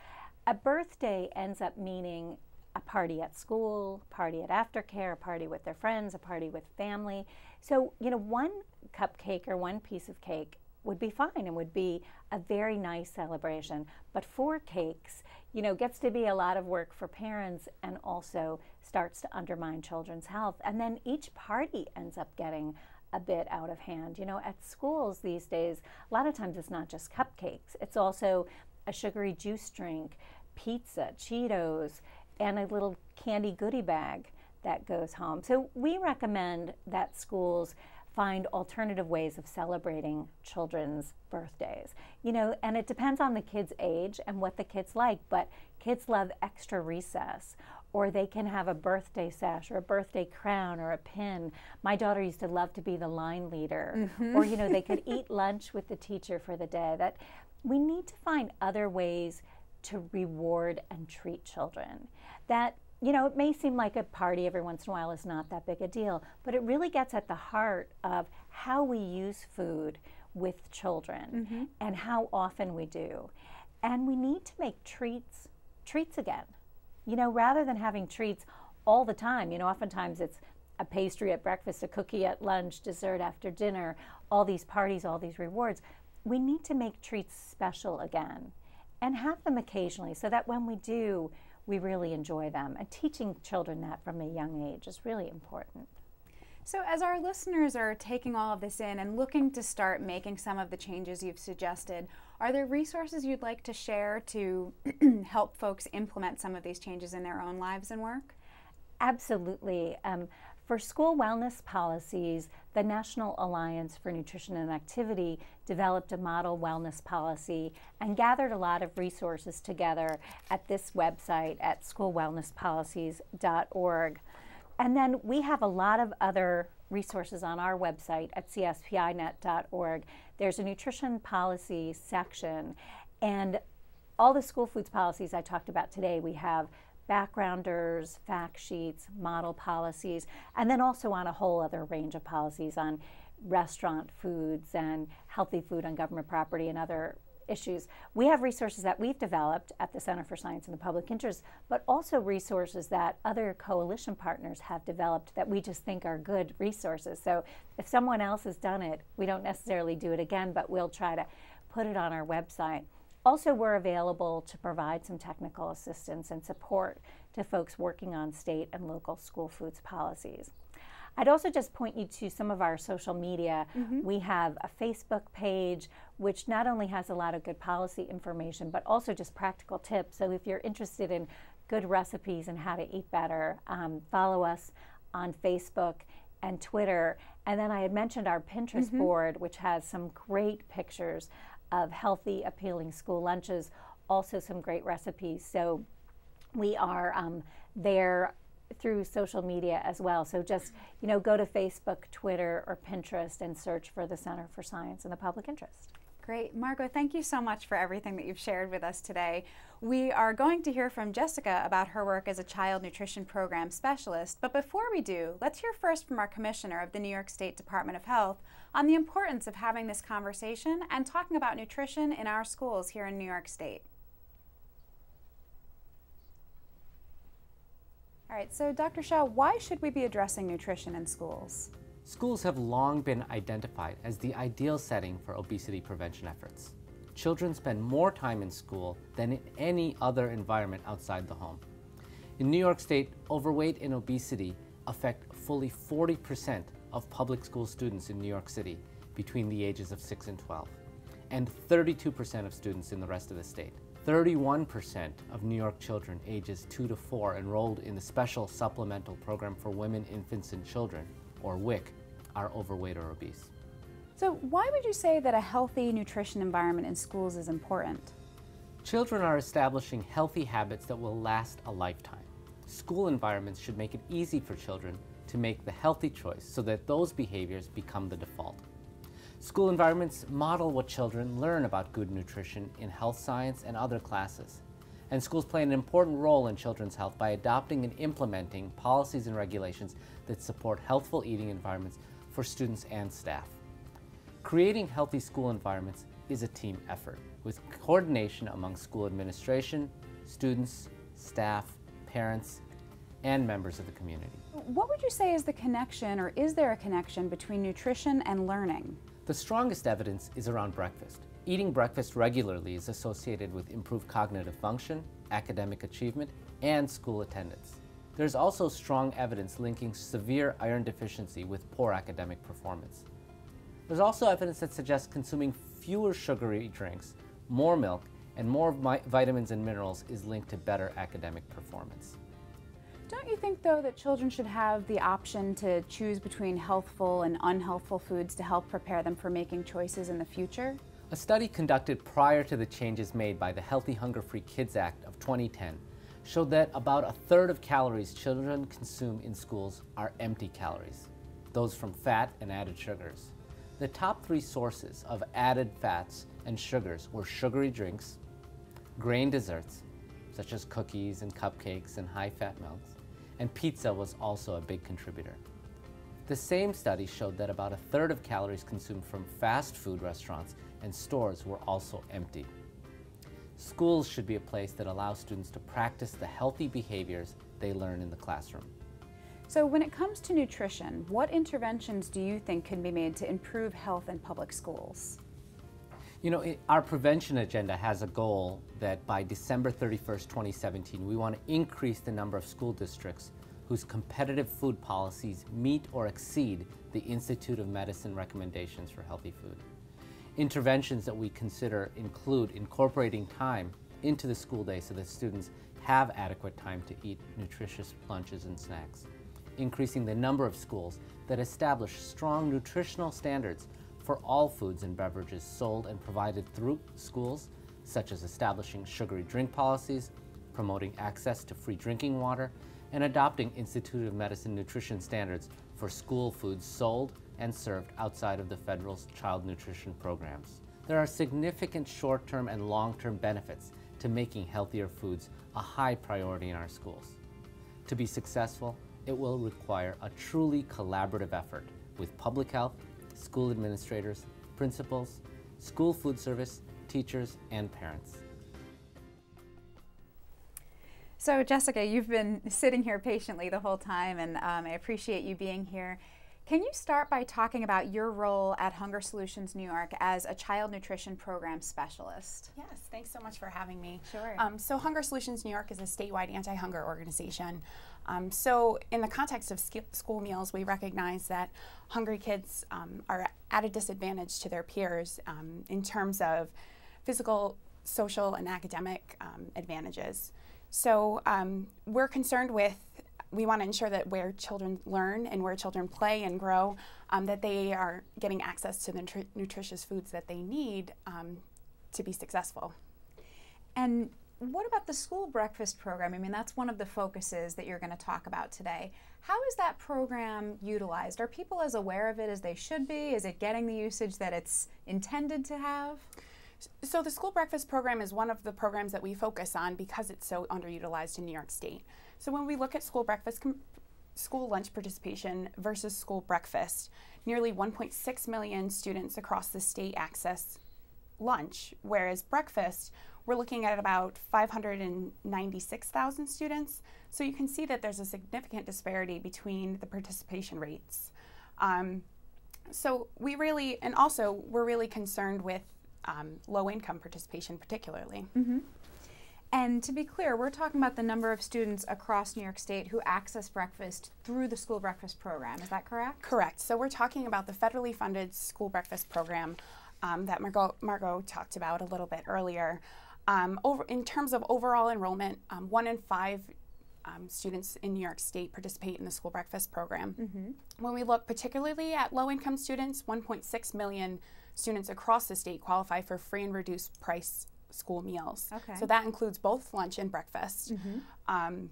A birthday ends up meaning a party at school, party at aftercare, a party with their friends, a party with family. So, you know, one cupcake or one piece of cake would be fine and would be a very nice celebration. But four cakes, you know, gets to be a lot of work for parents and also starts to undermine children's health. And then each party ends up getting a bit out of hand. You know, at schools these days, a lot of times it's not just cupcakes, it's also a sugary juice drink, pizza, Cheetos, and a little candy goodie bag that goes home. So we recommend that schools find alternative ways of celebrating children's birthdays. You know, and it depends on the kid's age and what the kids like, but kids love extra recess or they can have a birthday sash or a birthday crown or a pin. My daughter used to love to be the line leader mm-hmm. or you know, they could eat lunch with the teacher for the day. That we need to find other ways to reward and treat children. That you know, it may seem like a party every once in a while is not that big a deal, but it really gets at the heart of how we use food with children mm-hmm. and how often we do. And we need to make treats treats again. You know, rather than having treats all the time, you know, oftentimes it's a pastry at breakfast, a cookie at lunch, dessert after dinner, all these parties, all these rewards. We need to make treats special again and have them occasionally so that when we do, we really enjoy them. And teaching children that from a young age is really important. So, as our listeners are taking all of this in and looking to start making some of the changes you've suggested, are there resources you'd like to share to help folks implement some of these changes in their own lives and work? Absolutely. Um, for school wellness policies, the National Alliance for Nutrition and Activity developed a model wellness policy and gathered a lot of resources together at this website at schoolwellnesspolicies.org. And then we have a lot of other resources on our website at cspinet.org. There's a nutrition policy section, and all the school foods policies I talked about today, we have backgrounders, fact sheets, model policies, and then also on a whole other range of policies on restaurant foods and healthy food on government property and other issues. We have resources that we've developed at the Center for Science and the Public Interest, but also resources that other coalition partners have developed that we just think are good resources. So if someone else has done it, we don't necessarily do it again, but we'll try to put it on our website. Also, we're available to provide some technical assistance and support to folks working on state and local school foods policies. I'd also just point you to some of our social media. Mm-hmm. We have a Facebook page, which not only has a lot of good policy information, but also just practical tips. So if you're interested in good recipes and how to eat better, um, follow us on Facebook and Twitter. And then I had mentioned our Pinterest mm-hmm. board, which has some great pictures of healthy, appealing school lunches, also some great recipes. So we are um, there through social media as well. So just, you know, go to Facebook, Twitter, or Pinterest and search for the Center for Science in the Public Interest. Great. Margo, thank you so much for everything that you've shared with us today. We are going to hear from Jessica about her work as a child nutrition program specialist. But before we do, let's hear first from our commissioner of the New York State Department of Health on the importance of having this conversation and talking about nutrition in our schools here in New York State. All right, so Dr. Shah, why should we be addressing nutrition in schools? Schools have long been identified as the ideal setting for obesity prevention efforts. Children spend more time in school than in any other environment outside the home. In New York State, overweight and obesity affect fully 40% of public school students in New York City between the ages of 6 and 12, and 32% of students in the rest of the state. 31% of New York children ages 2 to 4 enrolled in the Special Supplemental Program for Women, Infants, and Children, or WIC, are overweight or obese. So, why would you say that a healthy nutrition environment in schools is important? Children are establishing healthy habits that will last a lifetime. School environments should make it easy for children to make the healthy choice so that those behaviors become the default. School environments model what children learn about good nutrition in health science and other classes. And schools play an important role in children's health by adopting and implementing policies and regulations that support healthful eating environments for students and staff. Creating healthy school environments is a team effort with coordination among school administration, students, staff, parents, and members of the community. What would you say is the connection, or is there a connection between nutrition and learning? The strongest evidence is around breakfast. Eating breakfast regularly is associated with improved cognitive function, academic achievement, and school attendance. There's also strong evidence linking severe iron deficiency with poor academic performance. There's also evidence that suggests consuming fewer sugary drinks, more milk, and more vitamins and minerals is linked to better academic performance. Don't you think, though, that children should have the option to choose between healthful and unhealthful foods to help prepare them for making choices in the future? A study conducted prior to the changes made by the Healthy Hunger Free Kids Act of 2010 showed that about a third of calories children consume in schools are empty calories, those from fat and added sugars. The top three sources of added fats and sugars were sugary drinks, grain desserts, such as cookies and cupcakes and high fat milks, and pizza was also a big contributor. The same study showed that about a third of calories consumed from fast food restaurants and stores were also empty. Schools should be a place that allows students to practice the healthy behaviors they learn in the classroom. So, when it comes to nutrition, what interventions do you think can be made to improve health in public schools? You know, it, our prevention agenda has a goal that by December 31st, 2017, we want to increase the number of school districts whose competitive food policies meet or exceed the Institute of Medicine recommendations for healthy food. Interventions that we consider include incorporating time into the school day so that students have adequate time to eat nutritious lunches and snacks, increasing the number of schools that establish strong nutritional standards for all foods and beverages sold and provided through schools, such as establishing sugary drink policies, promoting access to free drinking water, and adopting Institute of Medicine nutrition standards for school foods sold and served outside of the federal child nutrition programs. There are significant short-term and long-term benefits to making healthier foods a high priority in our schools. To be successful, it will require a truly collaborative effort with public health, school administrators, principals, school food service, teachers, and parents. So, Jessica, you've been sitting here patiently the whole time, and um, I appreciate you being here. Can you start by talking about your role at Hunger Solutions New York as a child nutrition program specialist? Yes, thanks so much for having me. Sure. Um, so, Hunger Solutions New York is a statewide anti hunger organization. Um, so, in the context of school meals, we recognize that hungry kids um, are at a disadvantage to their peers um, in terms of physical, social, and academic um, advantages. So, um, we're concerned with we want to ensure that where children learn and where children play and grow, um, that they are getting access to the nutri- nutritious foods that they need um, to be successful. And what about the school breakfast program? I mean, that's one of the focuses that you're going to talk about today. How is that program utilized? Are people as aware of it as they should be? Is it getting the usage that it's intended to have? So, the school breakfast program is one of the programs that we focus on because it's so underutilized in New York State. So when we look at school breakfast, school lunch participation versus school breakfast, nearly 1.6 million students across the state access lunch, whereas breakfast, we're looking at about 596,000 students. So you can see that there's a significant disparity between the participation rates. Um, so we really, and also we're really concerned with um, low income participation particularly. Mm-hmm. And to be clear, we're talking about the number of students across New York State who access breakfast through the school breakfast program. Is that correct? Correct. So we're talking about the federally funded school breakfast program um, that Margo, Margo, talked about a little bit earlier. Um, over, in terms of overall enrollment, um, one in five um, students in New York State participate in the school breakfast program. Mm-hmm. When we look particularly at low income students, 1.6 million students across the state qualify for free and reduced price school meals. Okay. So that includes both lunch and breakfast. Mm-hmm. Um,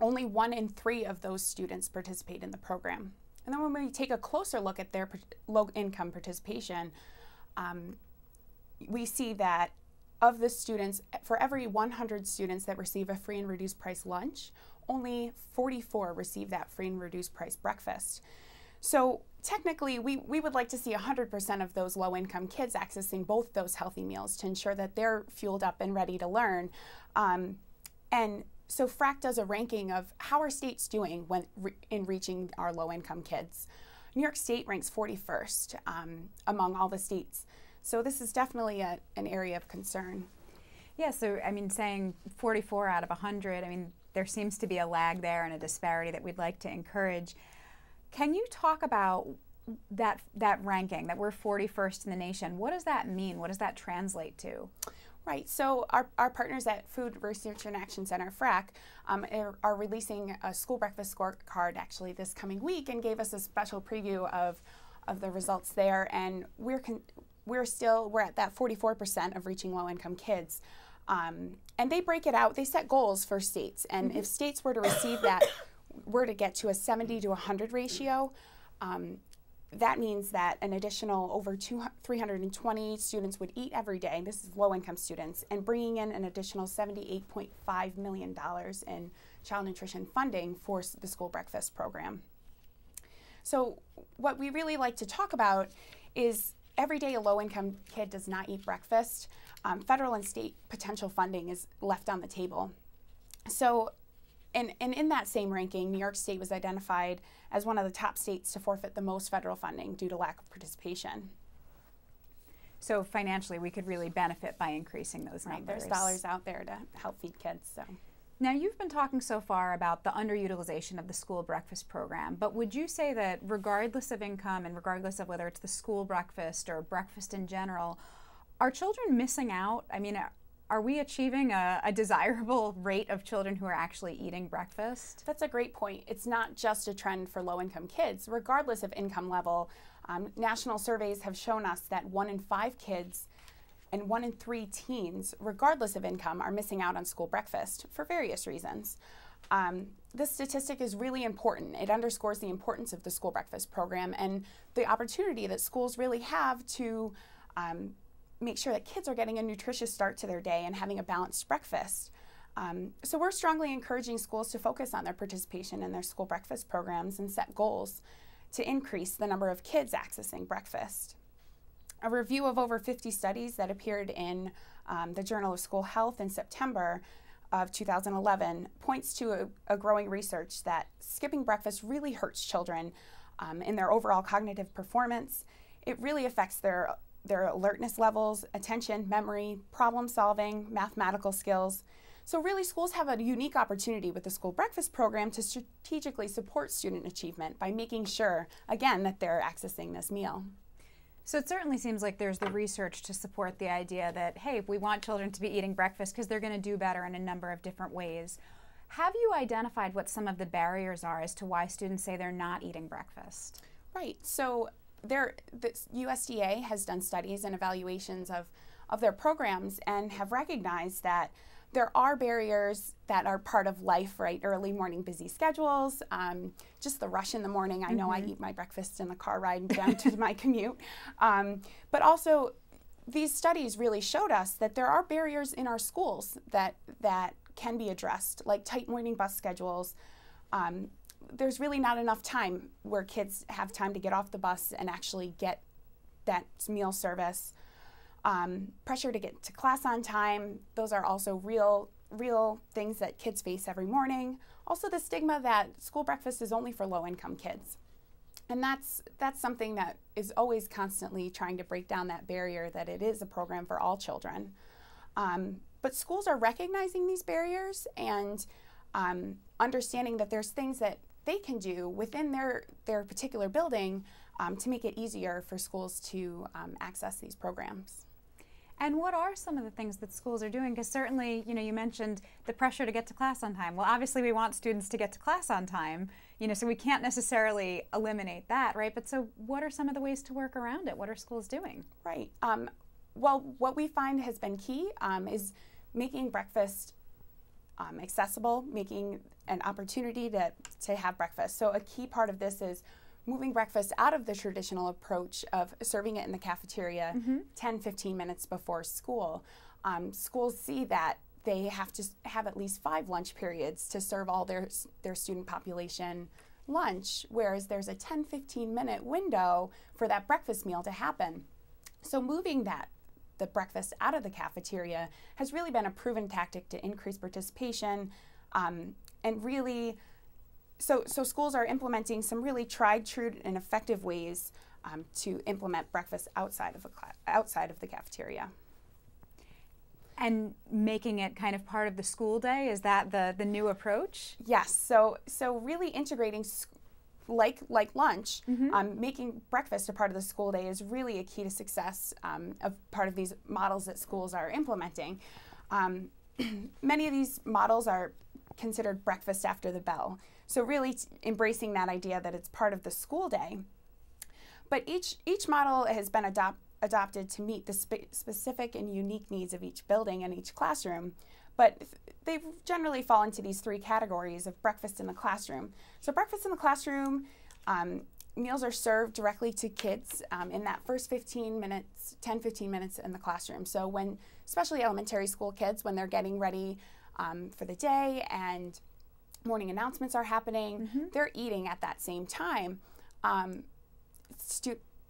only one in three of those students participate in the program. And then when we take a closer look at their low income participation, um, we see that of the students, for every 100 students that receive a free and reduced price lunch, only 44 receive that free and reduced price breakfast. So technically, we, we would like to see 100% of those low income kids accessing both those healthy meals to ensure that they're fueled up and ready to learn. Um, and so FRAC does a ranking of how are states doing when re- in reaching our low income kids. New York State ranks 41st um, among all the states. So this is definitely a, an area of concern. Yeah, so I mean, saying 44 out of 100, I mean, there seems to be a lag there and a disparity that we'd like to encourage. Can you talk about that that ranking that we're 41st in the nation? What does that mean? What does that translate to? Right. So our, our partners at Food Research and Action Center, FRAC, um, are, are, releasing a school breakfast scorecard actually this coming week and gave us a special preview of of the results there. And we're we're still we're at that 44% of reaching low income kids. Um, and they break it out. They set goals for states, and mm-hmm. if states were to receive that were to get to a 70 to 100 ratio, um, that means that an additional over 320 students would eat every day. This is low income students, and bringing in an additional $78.5 million in child nutrition funding for the school breakfast program. So, what we really like to talk about is every day a low income kid does not eat breakfast. Um, federal and state potential funding is left on the table. So, and, and in that same ranking, New York State was identified as one of the top states to forfeit the most federal funding due to lack of participation. So financially, we could really benefit by increasing those right, numbers. There's dollars out there to help feed kids. So. Now, you've been talking so far about the underutilization of the school breakfast program, but would you say that regardless of income and regardless of whether it's the school breakfast or breakfast in general, are children missing out? I mean, are we achieving a, a, desirable rate of children who are actually eating breakfast? That's a great point. It's not just a trend for low income kids. Regardless of income level, um, national surveys have shown us that one in five kids and one in three teens, regardless of income, are missing out on school breakfast for various reasons. Um, this statistic is really important. It underscores the importance of the school breakfast program and the opportunity that schools really have to um, make sure that kids are getting a nutritious start to their day and having a balanced breakfast. Um, so we're strongly encouraging schools to focus on their participation in their school breakfast programs and set goals to increase the number of kids accessing breakfast. A review of over 50 studies that appeared in um, the Journal of School Health in September of 2011 points to a, a growing research that skipping breakfast really hurts children um, in their overall cognitive performance. It really affects their, their alertness levels, attention, memory, problem solving, mathematical skills. So, really, schools have a unique opportunity with the school breakfast program to strategically support student achievement by making sure, again, that they're accessing this meal. So it certainly seems like there's the research to support the idea that, hey, we want children to be eating breakfast because they're going to do better in a number of different ways. Have you identified what some of the barriers are as to why students say they're not eating breakfast? Right. So there, the USDA has done studies and evaluations of, of their programs and have recognized that there are barriers that are part of life, right? Early morning busy schedules, um, just the rush in the morning. I know mm-hmm. I eat my breakfast in the car ride down to my commute. Um, but also, these studies really showed us that there are barriers in our schools that, that can be addressed, like tight morning bus schedules. Um, there's really not enough time where kids have time to get off the bus and actually get that meal service um, pressure to get to class on time. Those are also real, real things that kids face every morning. Also, the stigma that school breakfast is only for low-income kids, and that's that's something that is always constantly trying to break down that barrier that it is a program for all children. Um, but schools are recognizing these barriers and um, understanding that there's things that they can do within their their particular building um, to make it easier for schools to um, access these programs. And what are some of the things that schools are doing? Because certainly, you know, you mentioned the pressure to get to class on time. Well, obviously, we want students to get to class on time, you know, so we can't necessarily eliminate that, right? But so, what are some of the ways to work around it? What are schools doing? Right. Um, well, what we find has been key um, is making breakfast um, accessible, making an opportunity to, to have breakfast. So, a key part of this is moving breakfast out of the traditional approach of serving it in the cafeteria mm-hmm. 10, 15 minutes before school. Um, schools see that they have to have at least five lunch periods to serve all their, their student population lunch, whereas there's a 10, 15 minute window for that breakfast meal to happen. So moving that the breakfast out of the cafeteria has really been a proven tactic to increase participation um, and really so, so schools are implementing some really tried, true, and effective ways um, to implement breakfast outside of, a outside of the cafeteria. And making it kind of part of the school day is that the the new approach? Yes. So so really integrating like like lunch, mm-hmm. um, making breakfast a part of the school day is really a key to success um, of part of these models that schools are implementing. Um, many of these models are considered breakfast after the bell. So really embracing that idea that it's part of the school day. But each each model has been adopt, adopted to meet the spe- specific and unique needs of each building and each classroom. But they generally fall into these three categories of breakfast in the classroom. So breakfast in the classroom, um, meals are served directly to kids um, in that first 15 minutes, 10, 15 minutes in the classroom. So when, especially elementary school kids, when they're getting ready um, for the day and morning announcements are happening, mm-hmm. they're eating at that same time. Um,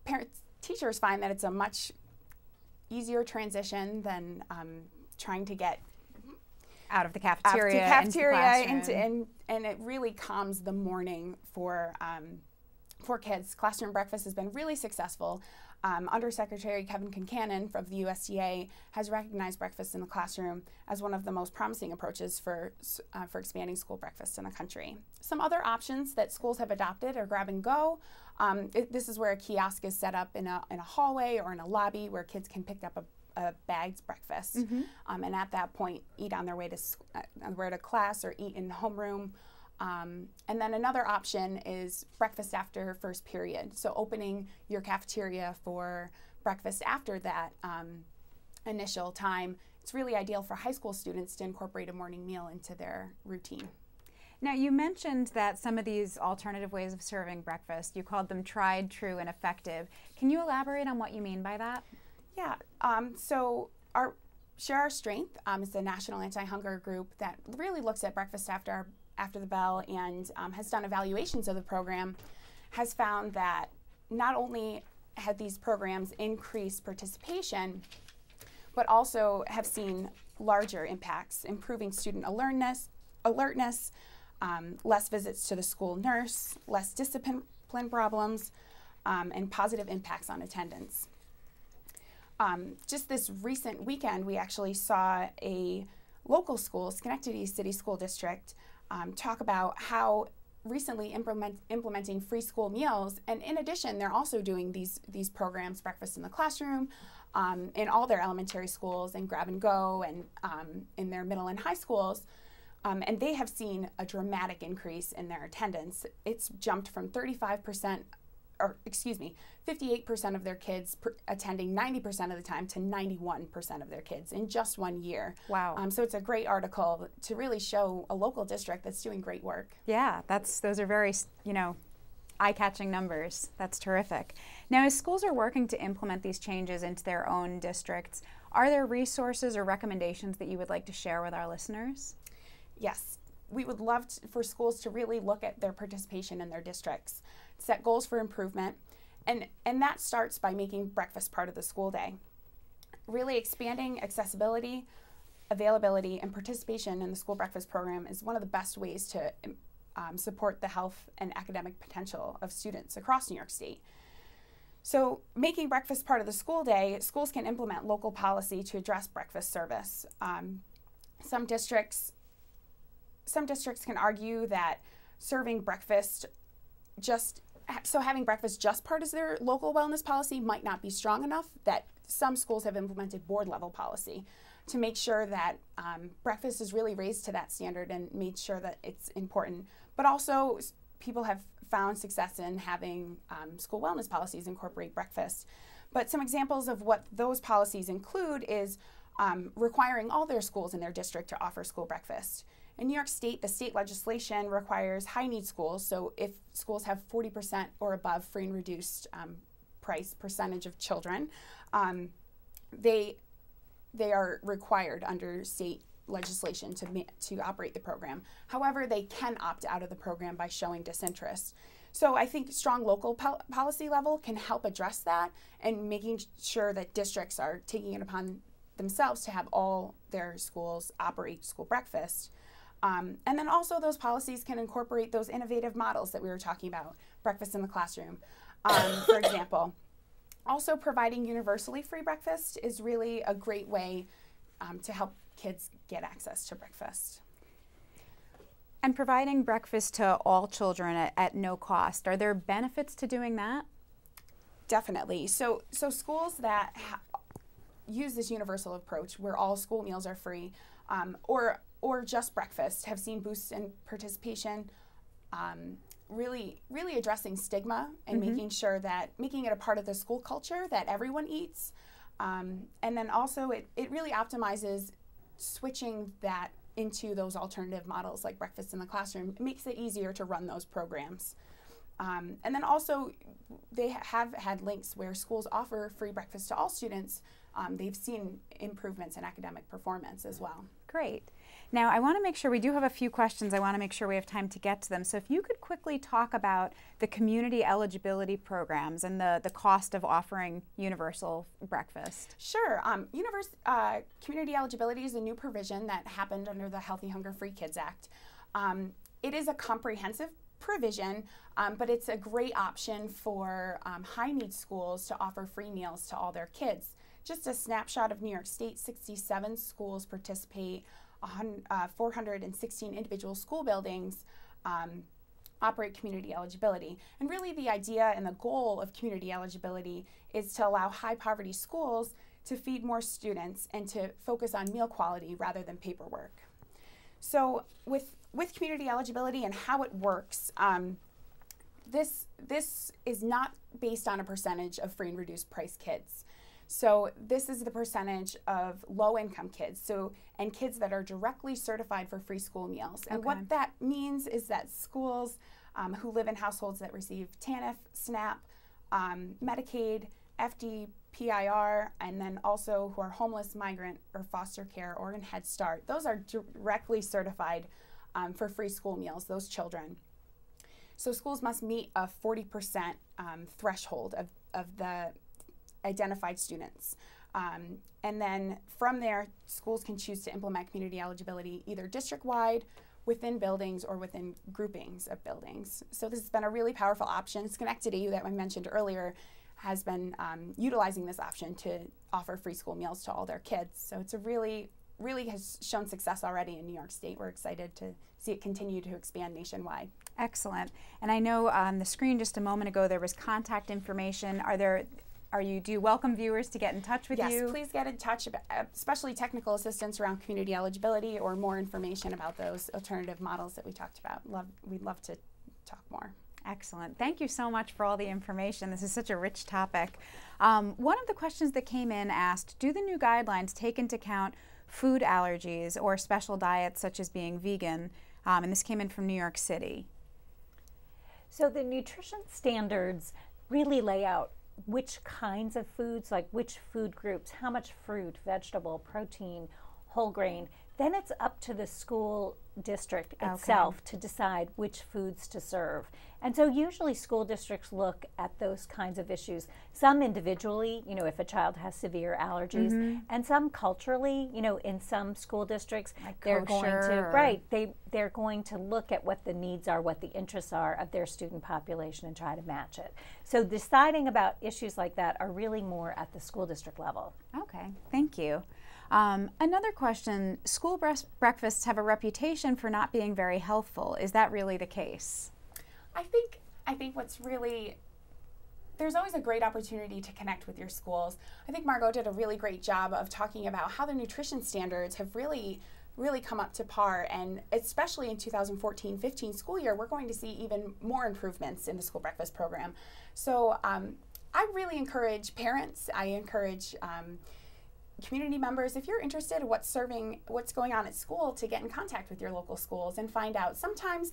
parents, teachers find that it's a much easier transition than um, trying to get out of the cafeteria, the cafeteria into, into and and it really calms the morning for um, for kids. Classroom breakfast has been really successful. Um, Undersecretary Kevin Concannon of the USDA has recognized breakfast in the classroom as one of the most promising approaches for, uh, for expanding school breakfast in the country. Some other options that schools have adopted are grab and go. Um, it, this is where a kiosk is set up in a, in a hallway or in a lobby where kids can pick up a a bagged breakfast, mm-hmm. um, and at that point, eat on their way to uh, way to class or eat in homeroom. Um, and then another option is breakfast after first period. So opening your cafeteria for breakfast after that um, initial time. It's really ideal for high school students to incorporate a morning meal into their routine. Now, you mentioned that some of these alternative ways of serving breakfast, you called them tried, true, and effective. Can you elaborate on what you mean by that? Yeah. Um, so, our Share Our Strength um, is a national anti hunger group that really looks at breakfast after after the bell and um, has done evaluations of the program has found that not only have these programs increased participation, but also have seen larger impacts, improving student alertness, alertness um, less visits to the school nurse, less discipline, discipline problems, um, and positive impacts on attendance. Um, just this recent weekend, we actually saw a local school, Schenectady City School District, um, talk about how recently implement, implementing free school meals, and in addition, they're also doing these these programs, breakfast in the classroom, um, in all their elementary schools, and grab and go, and um, in their middle and high schools. Um, and they have seen a dramatic increase in their attendance. It's jumped from 35% or excuse me, 58% of their kids attending 90% of the time to 91% of their kids in just one year. Wow. Um, so it's a great article to really show a local district that's doing great work. Yeah, that's those are very, you know, eye-catching numbers. That's terrific. Now, as schools are working to implement these changes into their own districts, are there resources or recommendations that you would like to share with our listeners? Yes, we would love to, for schools to really look at their participation in their districts set goals for improvement, and, and that starts by making breakfast part of the school day. Really expanding accessibility, availability, and participation in the school breakfast program is one of the best ways to um, support the health and academic potential of students across New York State. So, making breakfast part of the school day, schools can implement local policy to address breakfast service. Um, some districts, some districts can argue that serving breakfast just so having breakfast just part of their local wellness policy might not be strong enough that some schools have implemented board level policy to make sure that um, breakfast is really raised to that standard and made sure that it's important. But also, people have found success in having um, school wellness policies incorporate breakfast. But some examples of what those policies include is um, requiring all their schools in their district to offer school breakfast. In New York State, the state legislation requires high need schools. So if schools have 40% or above free and reduced um, price percentage of children, um, they they are required under state legislation to to operate the program. However, they can opt out of the program by showing disinterest. So I think strong local pol- policy level can help address that and making sure that districts are taking it upon themselves to have all their schools operate school breakfast. Um, and then also those policies can incorporate those innovative models that we were talking about, breakfast in the classroom, um, for example. Also providing universally free breakfast is really a great way um, to help kids get access to breakfast. And providing breakfast to all children at, at no cost, are there benefits to doing that? Definitely. So, so schools that use this universal approach where all school meals are free um, or or just breakfast have seen boosts in participation. Um, really, really addressing stigma and mm-hmm. making sure that making it a part of the school culture that everyone eats. Um, and then also, it, it really optimizes switching that into those alternative models like breakfast in the classroom. It makes it easier to run those programs. Um, and then also, they have had links where schools offer free breakfast to all students. Um, they've seen improvements in academic performance as well. Great. Now, I want to make sure we do have a few questions. I want to make sure we have time to get to them. So, if you could quickly talk about the community eligibility programs and the, the cost of offering universal breakfast. Sure. Um, universe, uh, community eligibility is a new provision that happened under the Healthy Hunger Free Kids Act. Um, it is a comprehensive provision, um, but it's a great option for um, high need schools to offer free meals to all their kids. Just a snapshot of New York State 67 schools participate uh, 416 individual school buildings um, operate community eligibility. And really, the idea and the goal of community eligibility is to allow high poverty schools to feed more students and to focus on meal quality rather than paperwork. So, with, with community eligibility and how it works, um, this, this is not based on a percentage of free and reduced price kids. So this is the percentage of low income kids. So and kids that are directly certified for free school meals. And okay. what that means is that schools um, who live in households that receive TANF, SNAP, um, Medicaid, FDPIR, and then also who are homeless, migrant, or foster care, or in Head Start, those are directly certified um, for free school meals, those children. So schools must meet a 40% um, threshold of, of the identified students. Um, and then from there, schools can choose to implement community eligibility either district wide within buildings or within groupings of buildings. So this has been a really powerful option. Schenectady, that I mentioned earlier, has been um, utilizing this option to offer free school meals to all their kids. So it's a really, really has shown success already in New York State. We're excited to see it continue to expand nationwide. Excellent. And I know on the screen just a moment ago there was contact information. Are there are you do you welcome viewers to get in touch with yes, you? Yes, please get in touch, especially technical assistance around community eligibility or more information about those alternative models that we talked about. Love, we'd love to talk more. Excellent. Thank you so much for all the information. This is such a rich topic. Um, one of the questions that came in asked, do the new guidelines take into account food allergies or special diets such as being vegan? Um, and this came in from New York City. So the nutrition standards really lay out which kinds of foods, like which food groups, how much fruit, vegetable, protein, whole grain. Then it's up to the school district itself okay. to decide which foods to serve. And so usually school districts look at those kinds of issues, some individually, you know, if a child has severe allergies, mm-hmm. and some culturally, you know, in some school districts, like they're kosher. going to right, they they're going to look at what the needs are, what the interests are of their student population and try to match it. So deciding about issues like that are really more at the school district level. Okay, thank you. Um, another question school breakfasts have a reputation for not being very healthful. Is that really the case? I think I think what's really there's always a great opportunity to connect with your schools. I think Margo did a really great job of talking about how the nutrition standards have really really come up to par and especially in 2014-15 school year we're going to see even more improvements in the school breakfast program so um, i really encourage parents i encourage um, community members, if you're interested in what's serving, what's going on at school, to get in contact with your local schools and find out. Sometimes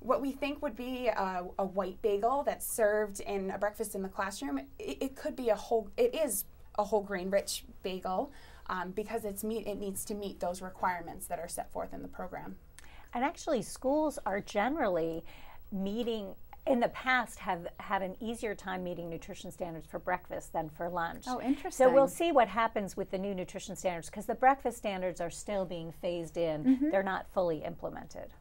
what we think would be a, a white bagel that's served in a breakfast in the classroom, it, it could be a whole, it is a whole grain rich bagel um, because it's meet, it needs to meet those requirements that are set forth in the program. And actually, schools are generally meeting in the past have had an easier time meeting nutrition standards for breakfast than for lunch. Oh, interesting. So we'll see what happens with the new nutrition standards because the breakfast standards are still being phased in. Mm-hmm. They're not fully implemented.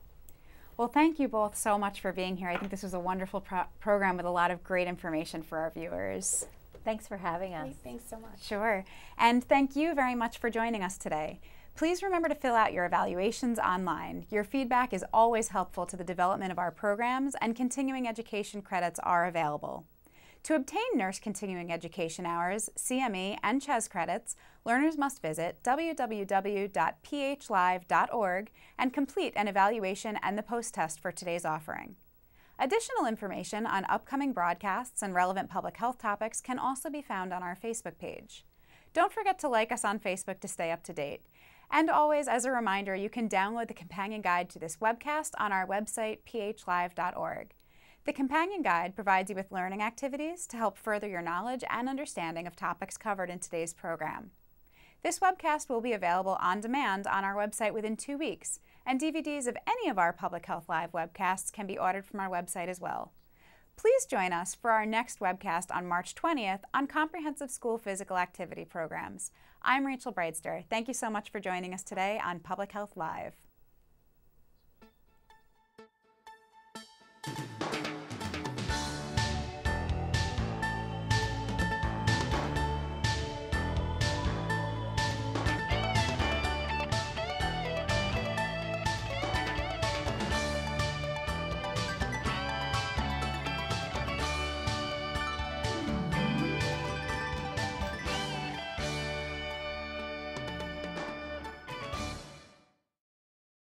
Well, thank you both so much for being here. I think this was a wonderful pro- program with a lot of great information for our viewers. Thanks for having us. Thanks so much. Sure. And thank you very much for joining us today. Please remember to fill out your evaluations online. Your feedback is always helpful to the development of our programs, and continuing education credits are available. To obtain Nurse Continuing Education Hours, CME, and CHES credits, learners must visit www.phlive.org and complete an evaluation and the post test for today's offering. Additional information on upcoming broadcasts and relevant public health topics can also be found on our Facebook page. Don't forget to like us on Facebook to stay up to date. And always, as a reminder, you can download the companion guide to this webcast on our website, phlive.org. The companion guide provides you with learning activities to help further your knowledge and understanding of topics covered in today's program. This webcast will be available on demand on our website within two weeks, and DVDs of any of our Public Health Live webcasts can be ordered from our website as well. Please join us for our next webcast on March 20th on comprehensive school physical activity programs. I'm Rachel Breidster. Thank you so much for joining us today on Public Health Live.